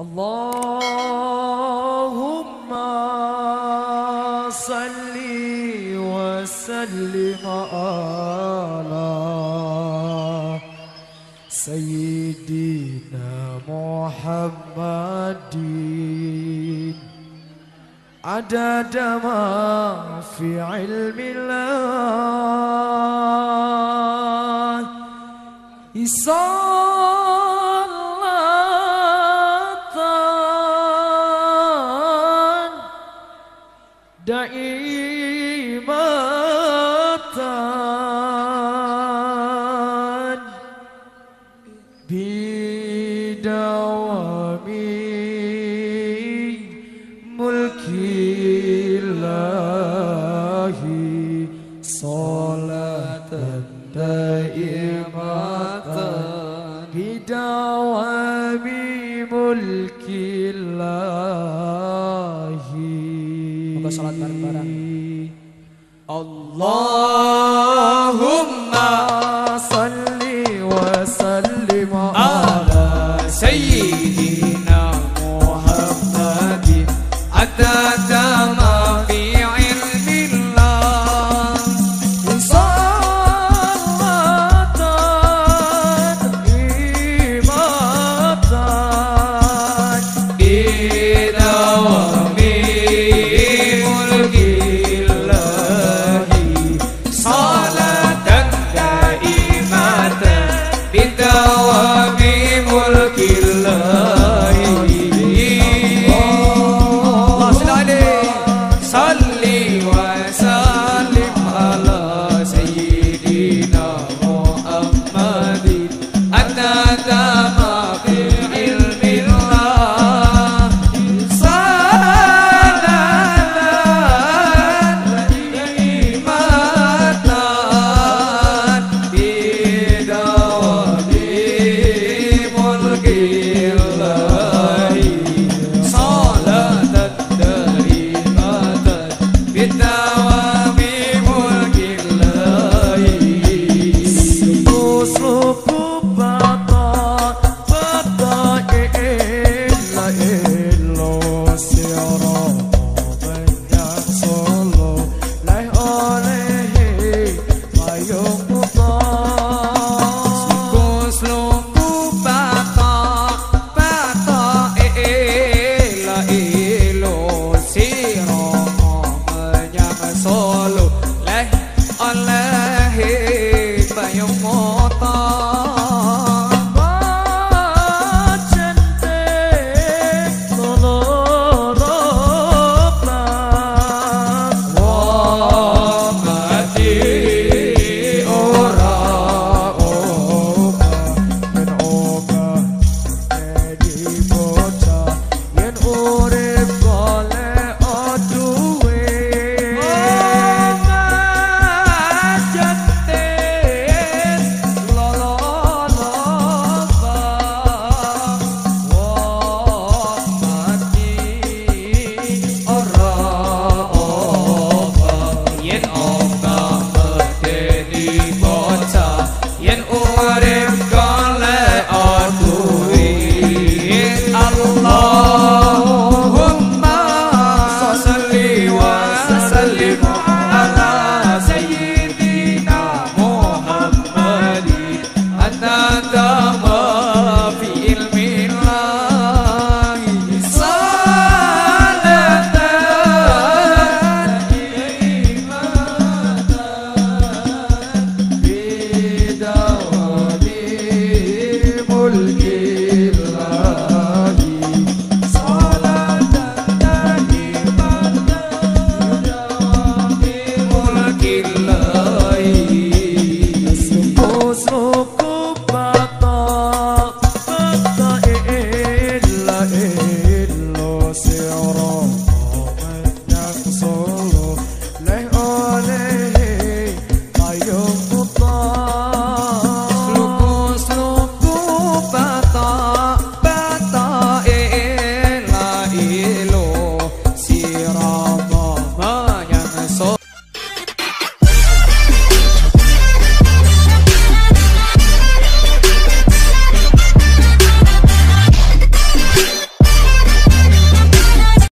اللهم صل وسلم على سيدنا محمد. عدد ما في علم الله. صلاة دائمة بدوام ملك الله صلاة دائمة بدوام ملك salat bareng-bareng Allahumma salli wa sallim ala sayyidi Radha